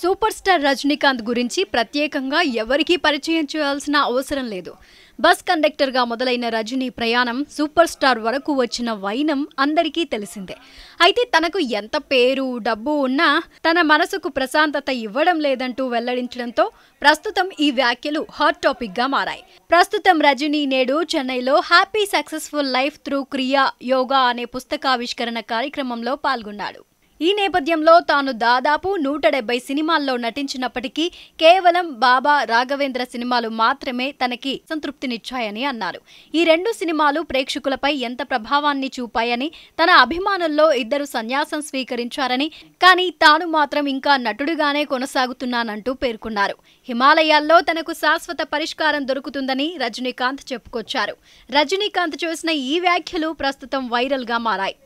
Super star Rajinikanth గురించి ప్రత్యేకంగా ఎవరికీ పరిచయం చేయాల్సిన అవసరం లేదు. బస్ కండక్టర్గా మొదలైన రజనీ ప్రయాణం సూపర్ స్టార్ వరకు వచ్చిన వైనం అందరికీ తెలిసిందే. అయితే తనకు ఎంత పేరు డబ్బు ఉన్నా తన మనసుకు ప్రశాంతత ఇవ్వడం లేదంటూ వెల్లడించడంతో ప్రస్తుతం ఈ వ్యాఖ్యలు హాట్ టాపిక్గా మారాయి. ప్రస్తుతం రజనీ నేడు చెన్నైలో హ్యాపీ సక్సెస్ఫుల్ లైఫ్ త్రూ క్రియా యోగా అనే పుస్తకావిష్కరణ కార్యక్రమంలో పాల్గొన్నాడు. ఈ నేపథ్యంలో తాను దాదాపు నూట డెబ్బై సినిమాల్లో నటించినప్పటికీ కేవలం బాబా రాఘవేంద్ర సినిమాలు మాత్రమే తనకి సంతృప్తినిచ్చాయని అన్నారు. ఈ రెండు సినిమాలు ప్రేక్షకులపై ఎంత ప్రభావాన్ని చూపాయని తన అభిమానుల్లో ఇద్దరు సన్యాసం స్వీకరించారని కానీ తాను మాత్రం ఇంకా నటుడిగానే కొనసాగుతున్నానంటూ పేర్కొన్నారు. హిమాలయాల్లో తనకు శాశ్వత పరిష్కారం దొరుకుతుందని రజనీకాంత్ చెప్పుకొచ్చారు. రజనీకాంత్ చేసిన ఈ వ్యాఖ్యలు ప్రస్తుతం వైరల్గా మారాయి.